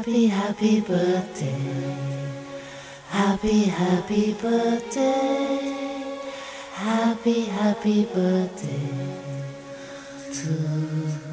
Happy, happy birthday. Happy, happy birthday. Happy, happy birthday to.